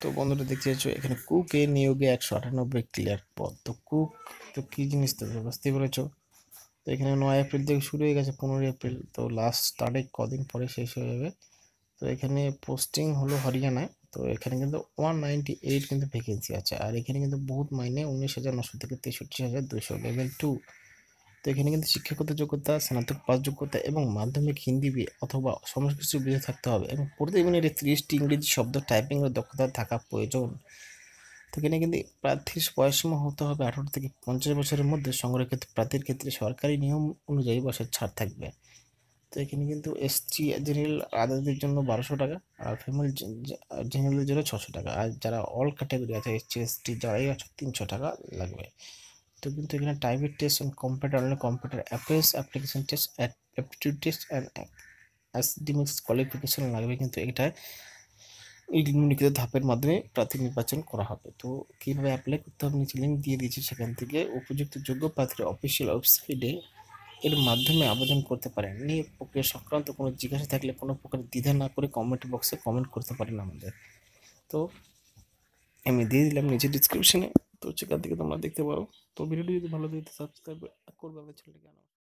তো বন্ধুরা দেখতে পাচ্ছ, এখানে কুকে নিয়োগে একশো আটানব্বই ক্লিয়ার পদ। তো কুক তো কী জিনিস তো বুঝতেই পেরেছ? তো এখানে নয় এপ্রিল থেকে শুরু হয়ে গেছে, পনেরোই এপ্রিল। তো লাস্ট তারিখ কদিন পরে শেষ হয়ে যাবে? তো এখানে পোস্টিং হলো হরিয়ানায়, তো এখানে কিন্তু ওয়ান নাইনটি এইট কিন্তু ভ্যাকেন্সি আছে। আর এখানে কিন্তু বহুত মাইনে উনিশ হাজার নশো থেকে তেষট্টি হাজার দুশো লেভেল টু তো এখানে কিন্তু শিক্ষাগত যোগ্যতা, স্নাতক পাস যোগ্যতা এবং মাধ্যমিক হিন্দি অথবা সমস্ত কিছু বুঝে থাকতে হবে এবং প্রতি মিনিটে তিরিশটি ইংরেজি শব্দ টাইপিংয়ের দক্ষতা থাকা প্রয়োজন। তো এখানে কিন্তু প্রার্থীর বয়সসীমা হতে হবে আঠারো থেকে পঞ্চাশ বছরের মধ্যে। সংরক্ষিত প্রার্থীর ক্ষেত্রে সরকারি নিয়ম অনুযায়ী বছর ছাড় থাকবে। তো এখানে কিন্তু এসটি জেনারেল আদালতের জন্য বারোশো টাকা আর ফিমেল জেনারেলের জন্য ছশো টাকা। আর যারা অল ক্যাটাগরি আছে এসটি এসটি যারাই আছে, তিনশো টাকা লাগবে। তো কিন্তু এখানে টাইপের test and computer online computer অ্যাপ্রেস application test aptitude test and academics qualification লাগবে কিন্তু এটা নিম্নলিখিত ধাপের মাধ্যমে প্রার্থী নির্বাচন করা হবে। তো কীভাবে অ্যাপ্লাই করতে হবে নিচে লিঙ্ক দিয়ে দিয়েছি সেখান থেকে। উপযুক্ত যোগ্য প্রার্থীর অফিসিয়াল ওয়েবসাইটে এর মাধ্যমে আবেদন করতে পারেন। নিয়োগ প্রক্রিয়া সংক্রান্ত কোনো জিজ্ঞাসা থাকলে কোনো প্রকার দ্বিধা না করে কমেন্ট বক্সে কমেন্ট করতে পারেন আমাদের। তো আমি দিয়ে দিলাম নিচে ডিসক্রিপশনে তো সেখান থেকে তোমরা দেখতে পারো। তো ভিডিওটি যদি ভালো লাগে সাবস্ক্রাইব করবে আমাদের চ্যানেলটিকে